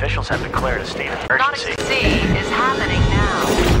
officials have declared a state of emergency. C is happening now.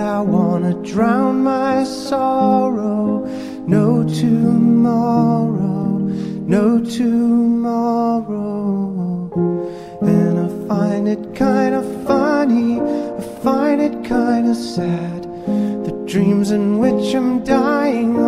I wanna drown my sorrow. No tomorrow, no tomorrow. And I find it kinda funny, I find it kinda sad. The dreams in which I'm dying